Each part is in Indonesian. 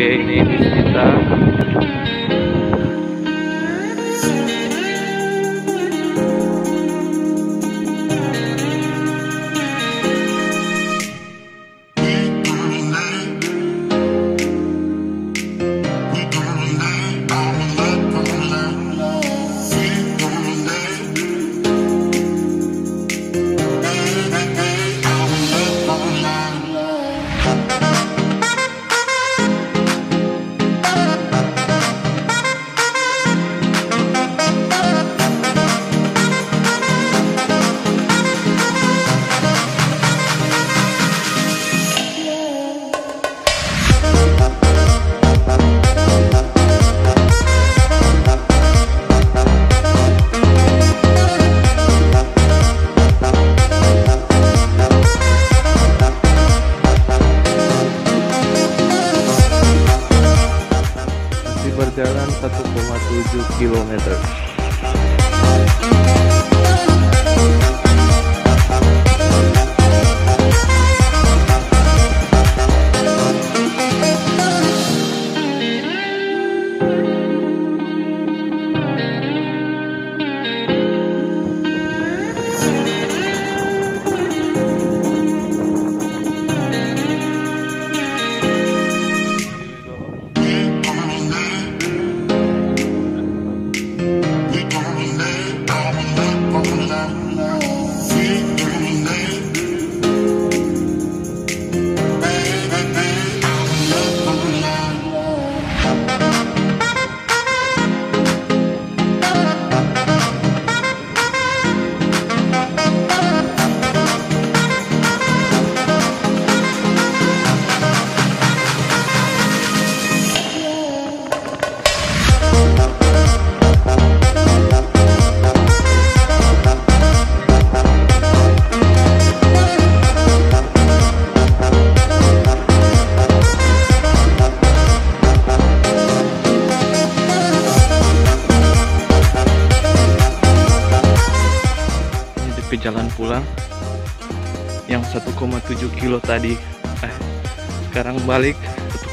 Oke, berjalan 1,7 km. Jalan pulang yang 1,7 kilo tadi. Eh, sekarang balik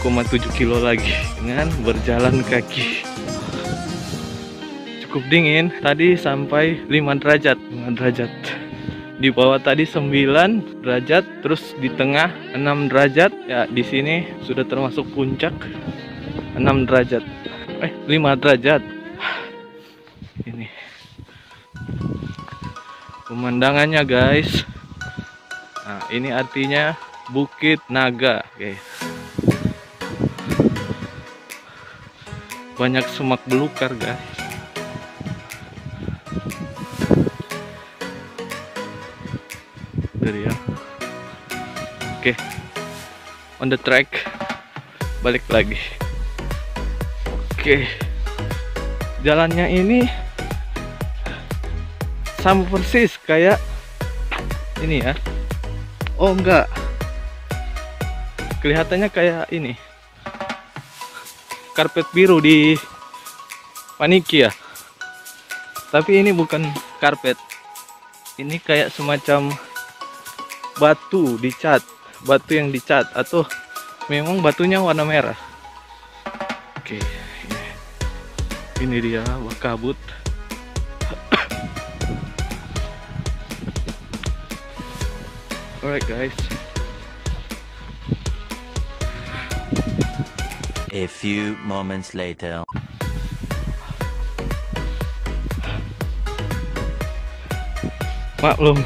1,7 kilo lagi dengan berjalan kaki. Cukup dingin. Tadi sampai 5 derajat, 5 derajat. Di bawah tadi 9 derajat, terus di tengah 6 derajat. Ya, di sini sudah termasuk puncak 6 derajat. Eh, 5 derajat. Ini pemandangannya guys. Nah ini artinya Bukit Naga guys. Banyak semak belukar guys. Dari ya. Oke. On the track. Balik lagi. Oke. Jalannya ini sama persis kayak ini ya. Oh enggak. Kelihatannya kayak ini. Karpet biru di paniki ya. Tapi ini bukan karpet. Ini kayak semacam batu dicat batu yang dicat atau memang batunya warna merah. Oke ini, dia kabut Alright guys, A few moments later. maklum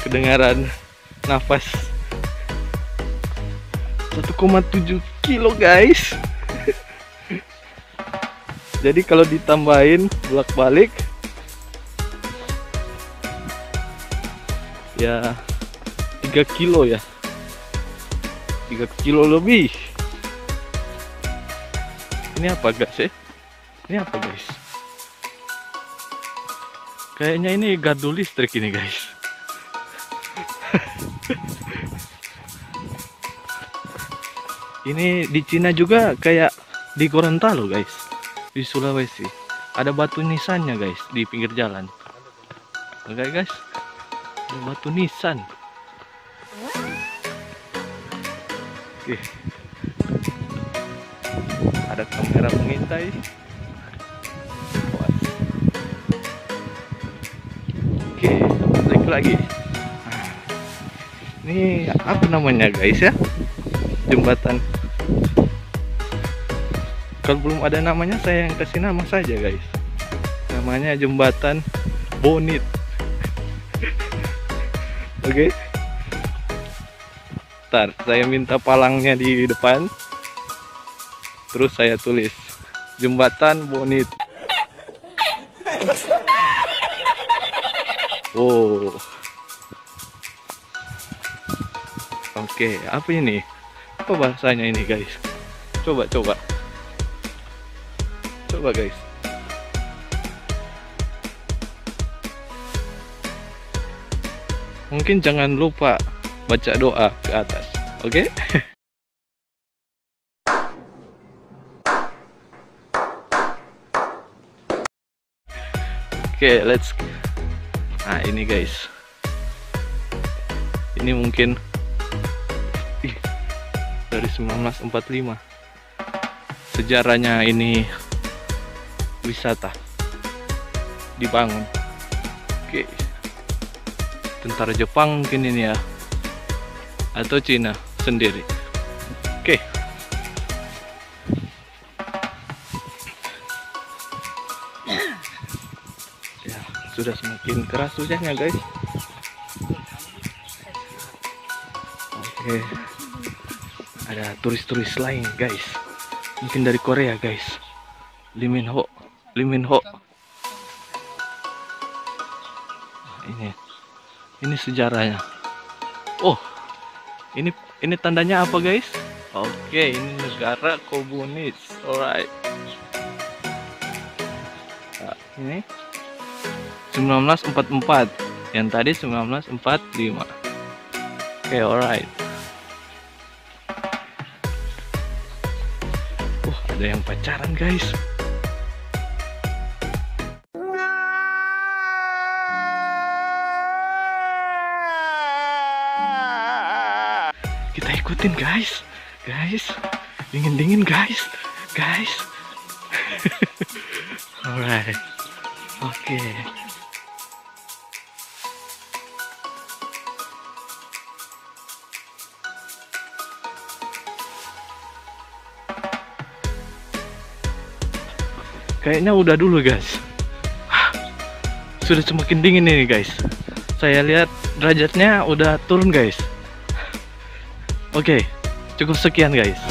kedengaran nafas 1,7 kilo guys jadi kalau ditambahin bolak balik ya 3 kilo ya 3 kilo lebih ini apa guys ya ini apa guys Kayaknya ini gardu listrik ini guys. ini di Cina juga kayak di Gorontalo guys. Di Sulawesi. Ada batu nisannya guys di pinggir jalan. Oke guys. Ada batu nisan. Oke. ada kamera pengintai. Oke balik lagi. Ini apa namanya guys ya? Jembatan. Kalau belum ada namanya saya yang kasih nama saja guys. Namanya jembatan Bonit. Oke Ntar saya minta palangnya di depan. Terus saya tulis jembatan Bonit. Oh. Oke apa ini? Apa bahasanya ini guys? Coba coba. Coba guys. Mungkin jangan lupa baca doa ke atas oke? Oke let's nah ini guys. Ini mungkin ih, dari 1945 sejarahnya ini wisata dibangun. Oke. Tentara Jepang mungkin ini ya. Atau Cina sendiri. Oke. Ya sudah semakin keras hujannya guys. Oke. Ada turis-turis lain guys. Mungkin dari Korea guys. Lee Min Ho. Lee Min Ho. Ini. Ini sejarahnya. Oh ini ini tandanya apa guys? Oke ini negara komunis. Alright. Nah, ini 1944 yang tadi 1945 oke alright. Wah, ada yang pacaran guys. Ikutin guys, guys, dingin dingin guys, guys. Alright, oke. Kayaknya udah dulu guys. Sudah semakin dingin ini guys. Saya lihat derajatnya udah turun guys. Oke, cukup sekian guys.